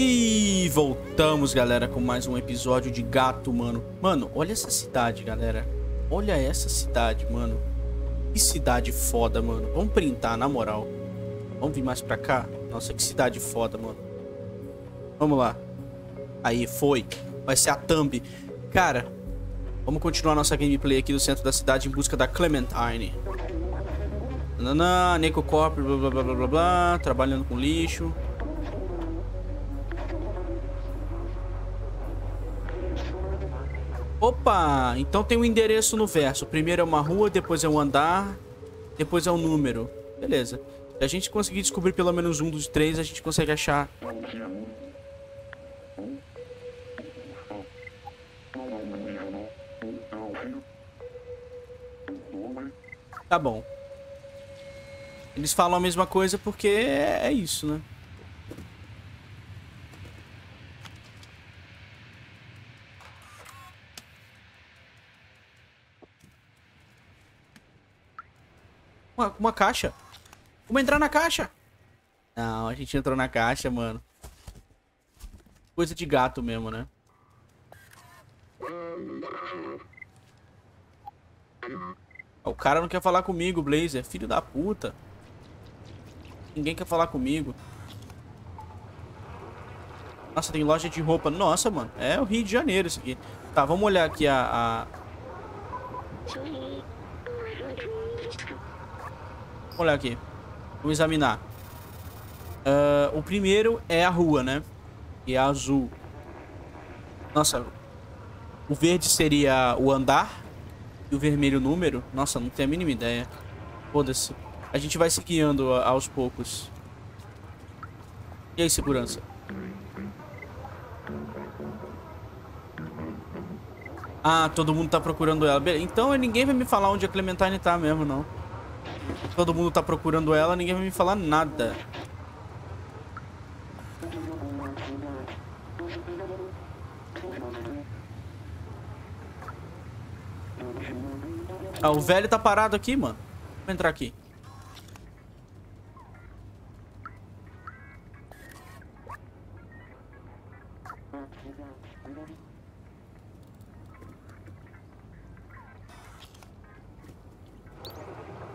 E voltamos, galera, com mais um episódio de Gato, mano. Mano, olha essa cidade, galera. Olha essa cidade, mano. Que cidade foda, mano. Vamos printar, na moral. Vamos vir mais pra cá? Nossa, que cidade foda, mano. Vamos lá. Aí, foi. Vai ser a thumb. Cara, vamos continuar nossa gameplay aqui no centro da cidade em busca da Clementine. Nanã, Neco Corp, blá blá blá blá blá, trabalhando com lixo. Opa, então tem um endereço no verso. Primeiro é uma rua, depois é um andar, depois é um número. Beleza. Se a gente conseguir descobrir pelo menos um dos três, a gente consegue achar. Tá bom. Eles falam a mesma coisa porque é isso, né? Uma, uma caixa. Vamos entrar na caixa. Não, a gente entrou na caixa, mano. Coisa de gato mesmo, né? O cara não quer falar comigo, Blazer. Filho da puta. Ninguém quer falar comigo. Nossa, tem loja de roupa. Nossa, mano. É o Rio de Janeiro isso aqui. Tá, vamos olhar aqui a... a... Vamos olhar aqui. Vamos examinar. Uh, o primeiro é a rua, né? E é azul. Nossa. O verde seria o andar. E o vermelho o número. Nossa, não tenho a mínima ideia. Foda-se. A gente vai se guiando aos poucos. E aí, segurança? Ah, todo mundo tá procurando ela. Então ninguém vai me falar onde a Clementine tá mesmo, não. Todo mundo tá procurando ela, ninguém vai me falar nada. Ah, o velho tá parado aqui, mano. Vou entrar aqui.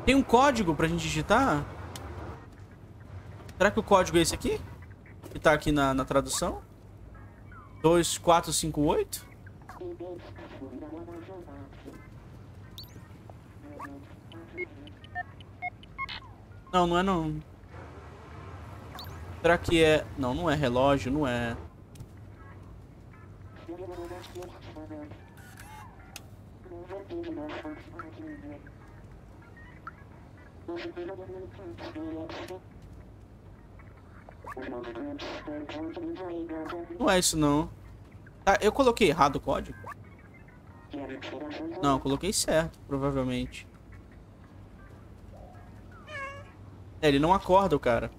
Tem um código pra gente digitar? Será que o código é esse aqui? Que tá aqui na, na tradução? 2458? Não, não é não. Será que é... Não, não é relógio, não é... Não é isso não. Ah, eu coloquei errado o código? Não, coloquei certo, provavelmente. É, ele não acorda o cara.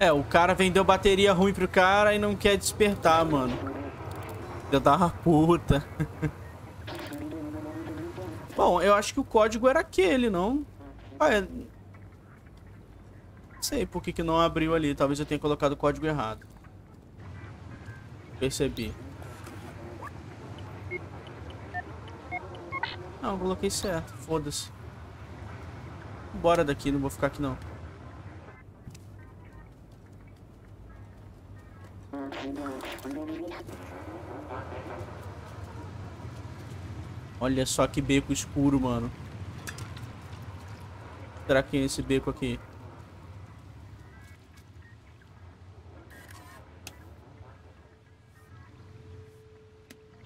É, o cara vendeu bateria ruim pro cara e não quer despertar, mano. Eu tava puta. Bom, eu acho que o código era aquele, não? Ah, é... Não sei por que, que não abriu ali. Talvez eu tenha colocado o código errado. Percebi. Não, coloquei certo. Foda-se. Bora daqui, não vou ficar aqui não. Olha só que beco escuro, mano. Será que é esse beco aqui?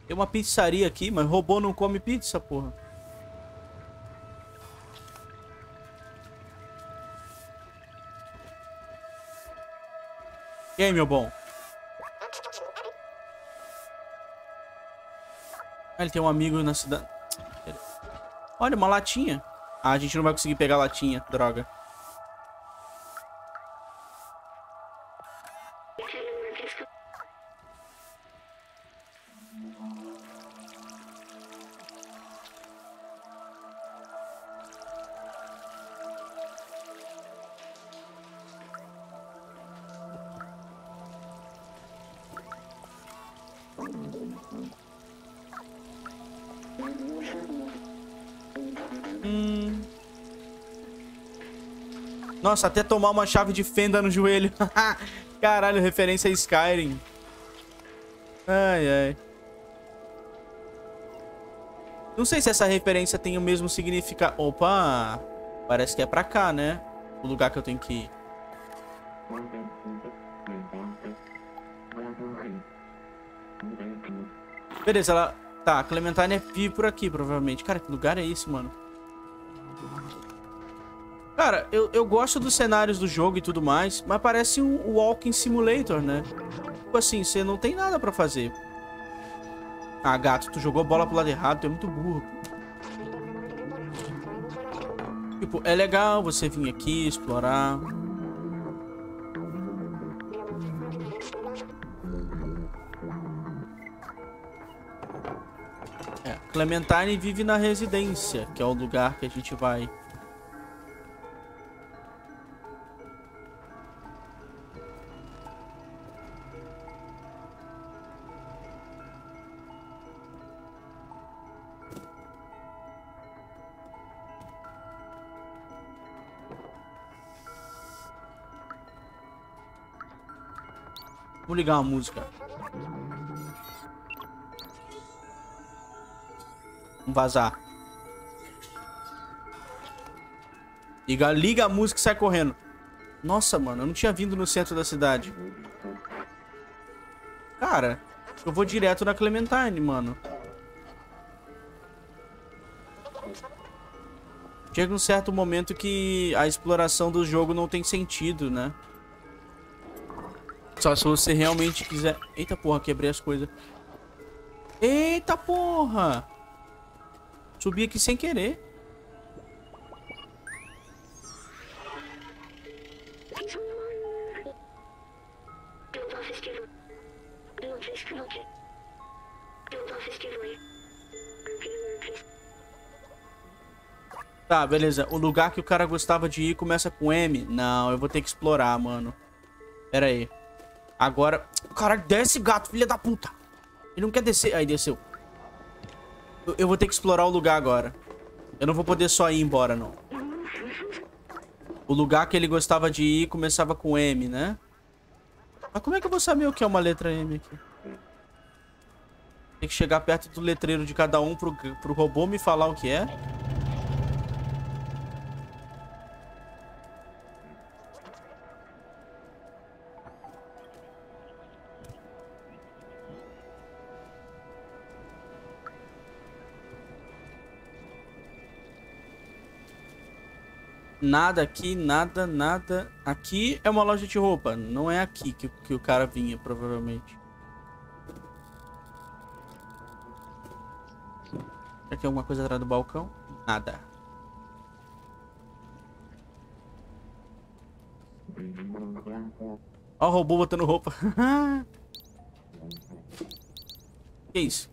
Tem uma pizzaria aqui, mas robô não come pizza, porra. E aí, meu bom? Ah, ele tem um amigo na cidade. Olha, uma latinha. Ah, a gente não vai conseguir pegar a latinha, droga. Thank Hum. Nossa, até tomar uma chave de fenda no joelho. Caralho, referência a Skyrim. Ai, ai. Não sei se essa referência tem o mesmo significado. Opa! Parece que é pra cá, né? O lugar que eu tenho que ir. Beleza, ela... Tá, Clementine é vive por aqui, provavelmente. Cara, que lugar é esse, mano? Cara, eu, eu gosto dos cenários do jogo e tudo mais, mas parece um Walking Simulator, né? Tipo assim, você não tem nada pra fazer. Ah, gato, tu jogou a bola pro lado errado, tu é muito burro. Tipo, é legal você vir aqui, explorar. Clementine vive na residência, que é o lugar que a gente vai Vou ligar uma música. Vazar. Liga, liga a música e sai correndo. Nossa, mano, eu não tinha vindo no centro da cidade. Cara, eu vou direto na Clementine, mano. Chega um certo momento que a exploração do jogo não tem sentido, né? Só se você realmente quiser... Eita porra, quebrei as coisas. Eita porra! Subi aqui sem querer. Tá, beleza. O lugar que o cara gostava de ir começa com M? Não, eu vou ter que explorar, mano. Pera aí. Agora... Caralho, desce, gato, filha da puta. Ele não quer descer. Aí, desceu. Eu, vou ter que explorar o lugar agora. Eu não vou poder só ir embora, não. O lugar que ele gostava de ir começava com M, né? Mas como é que eu vou saber o que é uma letra M aqui? Tem que chegar perto do letreiro de cada um pro, pro robô me falar o que é. Nada aqui, nada, nada. Aqui é uma loja de roupa. Não é aqui que, que o cara vinha, provavelmente. Será que tem alguma coisa atrás do balcão? Nada. Ó o robô botando roupa. que isso?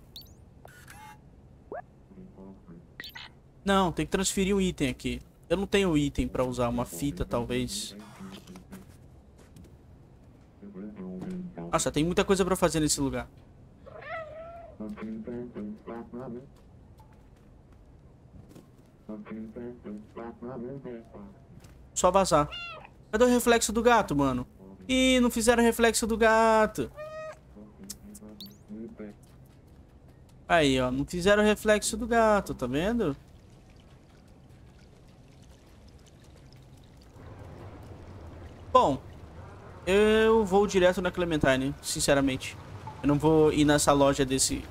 Não, tem que transferir um item aqui. Eu não tenho item pra usar uma fita, talvez. Nossa, tem muita coisa pra fazer nesse lugar. Só vazar. Cadê o reflexo do gato, mano? Ih, não fizeram reflexo do gato. Aí, ó. Não fizeram reflexo do gato, tá vendo? Bom, eu vou direto na Clementine, sinceramente. Eu não vou ir nessa loja desse...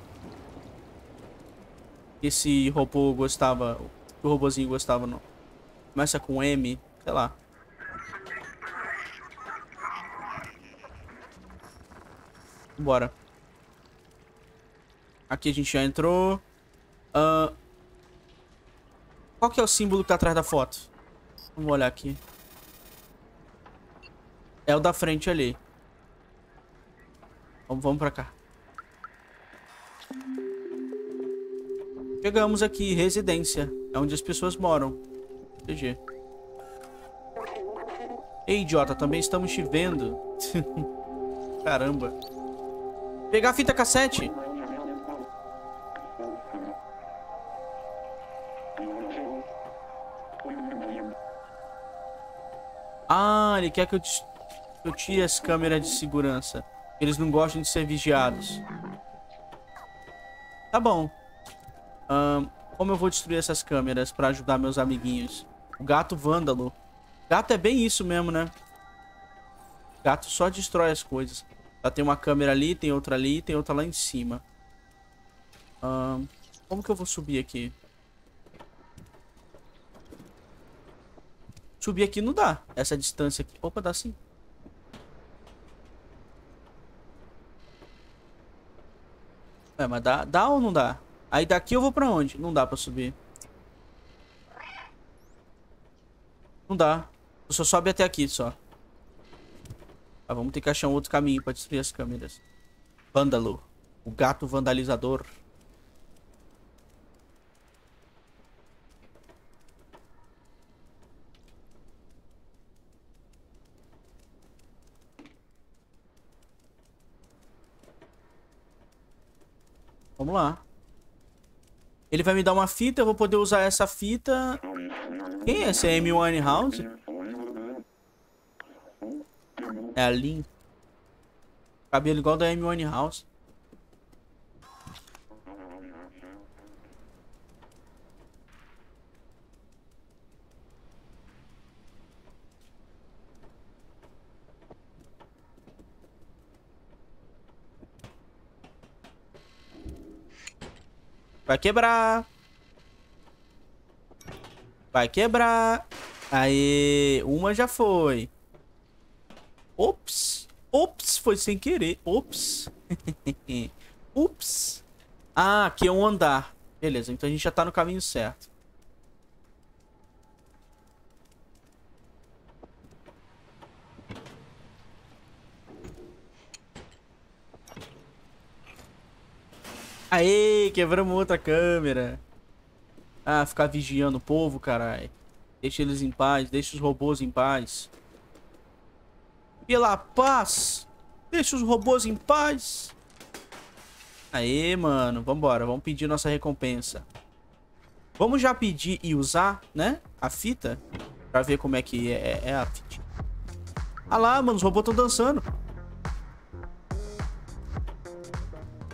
Esse robô gostava... O robôzinho gostava, não. Começa com M, sei lá. Bora. Aqui a gente já entrou. Uh... Qual que é o símbolo que tá atrás da foto? Vamos olhar aqui. É o da frente ali. Vamos, vamos pra cá. Chegamos aqui, residência. É onde as pessoas moram. GG. Ei, idiota, também estamos te vendo. Caramba. Pegar a fita cassete. Ah, ele quer que eu... Te eu tire as câmeras de segurança. Eles não gostam de ser vigiados. Tá bom. Como eu vou destruir essas câmeras pra ajudar meus amiguinhos? O gato vândalo. Gato é bem isso mesmo, né? Gato só destrói as coisas. Já tem uma câmera ali, tem outra ali, tem outra lá em cima. Como que eu vou subir aqui? Subir aqui não dá. Essa distância aqui. Opa, dá sim. É, mas dá, dá ou não dá? Aí daqui eu vou pra onde? Não dá pra subir. Não dá. Só sobe até aqui, só. Ah, vamos ter que achar um outro caminho pra destruir as câmeras. Vândalo. O gato vandalizador. Vamos lá. Ele vai me dar uma fita, eu vou poder usar essa fita. Quem é esse? É Amy Winehouse? É a Lin. Cabelo igual da Amy Winehouse. Vai quebrar. Vai quebrar. Aí, uma já foi. Ops. Ops, foi sem querer. Ops. Ups. Ah, aqui é um andar. Beleza, então a gente já tá no caminho certo. Aê, quebramos outra câmera. Ah, ficar vigiando o povo, caralho. Deixa eles em paz, deixa os robôs em paz. Pela paz, deixa os robôs em paz. Aê, mano, vambora, vamos pedir nossa recompensa. Vamos já pedir e usar, né, a fita. Pra ver como é que é, é a fita. Ah lá, mano, os robôs estão dançando.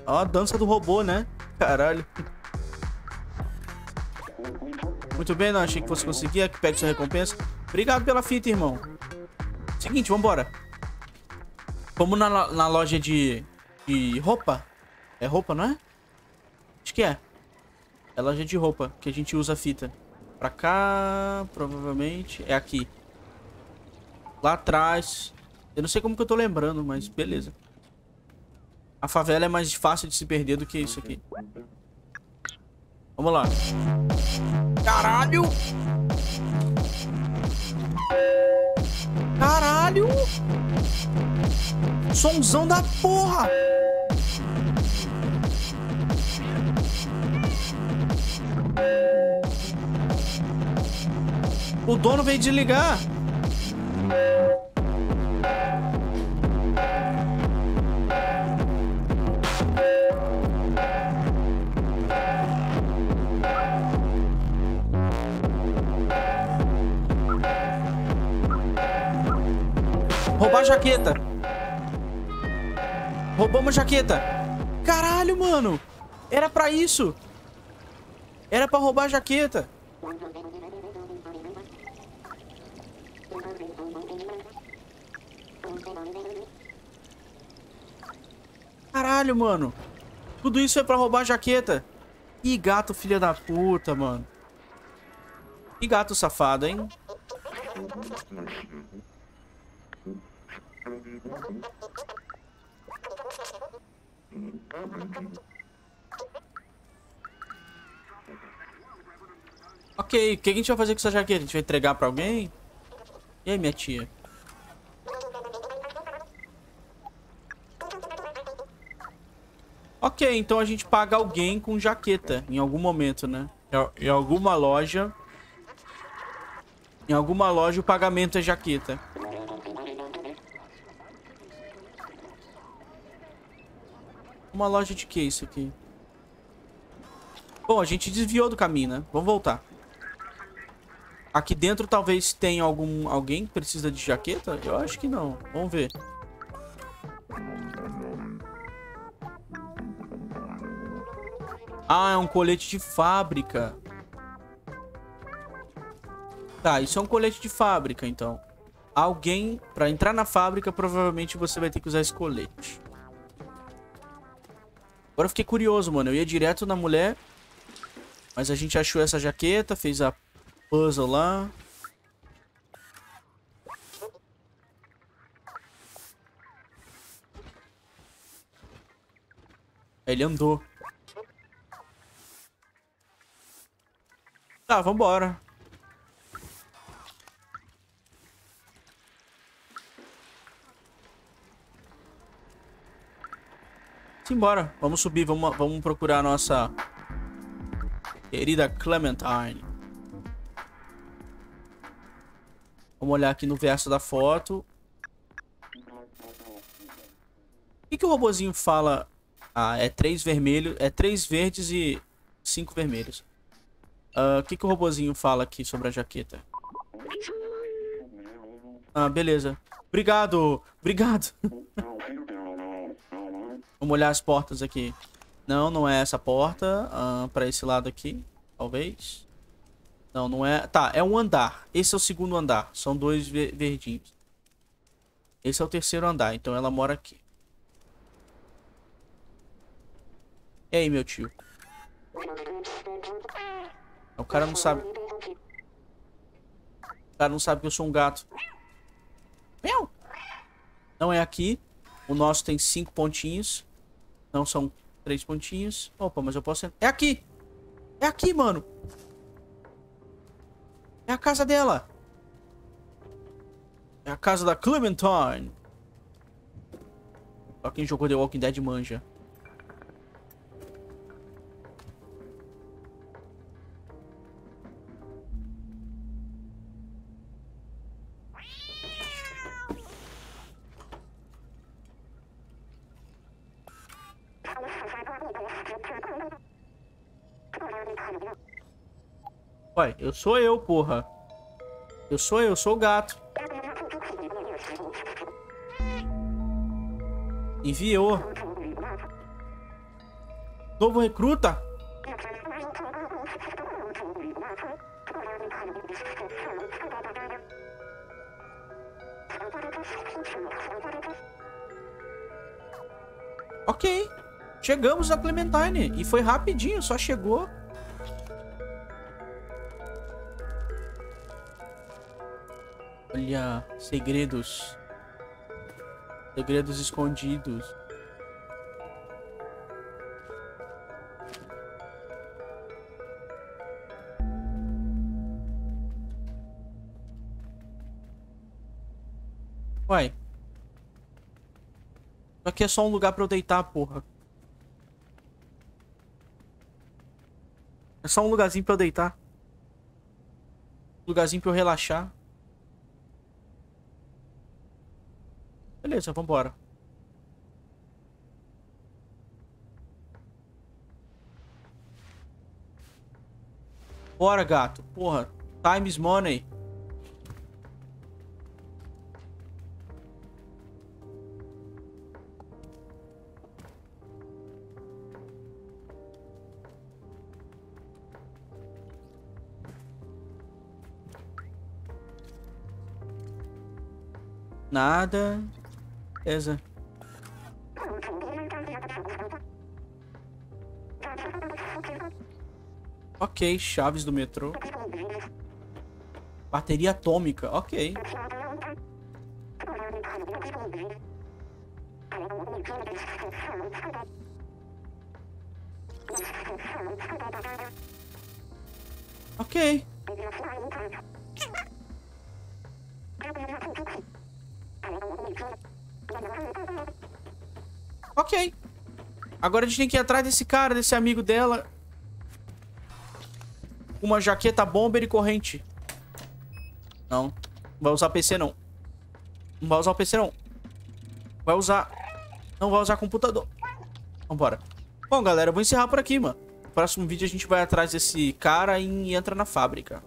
Ó, a dança do robô, né? Caralho. Muito bem, não achei que fosse conseguir. Aqui, pegue sua recompensa. Obrigado pela fita, irmão. Seguinte, vambora. Vamos na, na loja de, de roupa. É roupa, não é? Acho que é. É loja de roupa, que a gente usa a fita. Pra cá, provavelmente. É aqui. Lá atrás. Eu não sei como que eu tô lembrando, mas beleza. A favela é mais fácil de se perder do que isso aqui. Vamos lá. Caralho! Caralho! Somzão da porra! O dono veio desligar. Jaqueta. Roubamos a jaqueta. Caralho, mano. Era pra isso. Era pra roubar a jaqueta. Caralho, mano. Tudo isso é pra roubar a jaqueta. Que gato filha da puta, mano. Que gato safado, hein? Ok, o que a gente vai fazer com essa jaqueta? A gente vai entregar pra alguém? E aí, minha tia? Ok, então a gente paga alguém com jaqueta em algum momento, né? Em alguma loja. Em alguma loja o pagamento é jaqueta. Uma loja de que isso aqui? Bom, a gente desviou do caminho, né? Vamos voltar. Aqui dentro talvez tenha algum alguém que precisa de jaqueta? Eu acho que não. Vamos ver. Ah, é um colete de fábrica. Tá, isso é um colete de fábrica, então. Alguém, pra entrar na fábrica, provavelmente você vai ter que usar esse colete. Agora eu fiquei curioso, mano. Eu ia direto na mulher. Mas a gente achou essa jaqueta, fez a puzzle lá. Ele andou. Tá, vambora. Simbora. Vamos subir, vamos, vamos procurar a nossa querida Clementine. Vamos olhar aqui no verso da foto. O que, que o robozinho fala? Ah, é três vermelhos, é três verdes e cinco vermelhos. Ah, o que, que o robozinho fala aqui sobre a jaqueta? Ah, beleza. Obrigado, obrigado. Vamos olhar as portas aqui. Não, não é essa porta. Uh, pra esse lado aqui, talvez. Não, não é... Tá, é um andar. Esse é o segundo andar. São dois verdinhos. Esse é o terceiro andar, então ela mora aqui. E aí, meu tio? O cara não sabe... O cara não sabe que eu sou um gato. Não é aqui. O nosso tem cinco pontinhos. Não são três pontinhos. Opa, mas eu posso... É aqui! É aqui, mano! É a casa dela! É a casa da Clementine! Só quem jogou The Walking Dead manja. Ué, eu sou eu, porra. Eu sou eu, sou o gato. Enviou. Novo recruta? Ok. Chegamos a Clementine. E foi rapidinho, só chegou. Olha, segredos. Segredos escondidos. Uai. Aqui é só um lugar pra eu deitar, porra. É só um lugarzinho pra eu deitar. lugarzinho pra eu relaxar. Beleza, vambora. Bora, gato. Porra. Time is money. Nada. Beleza. Ok, chaves do metrô. Bateria atômica. Ok. Ok. Agora a gente tem que ir atrás desse cara, desse amigo dela. Uma jaqueta bomber e corrente. Não. Não vai usar PC, não. Não vai usar o PC, não. Vai usar... Não vai usar computador. Vambora. Bom, galera, eu vou encerrar por aqui, mano. No próximo vídeo a gente vai atrás desse cara e entra na fábrica.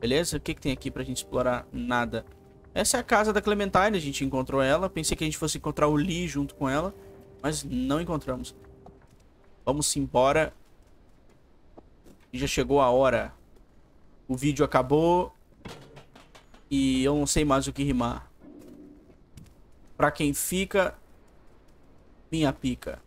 Beleza? O que, que tem aqui pra gente explorar? Nada. Essa é a casa da Clementine, a gente encontrou ela. Pensei que a gente fosse encontrar o Lee junto com ela, mas não encontramos. Vamos embora. Já chegou a hora. O vídeo acabou. E eu não sei mais o que rimar. Pra quem fica, minha pica.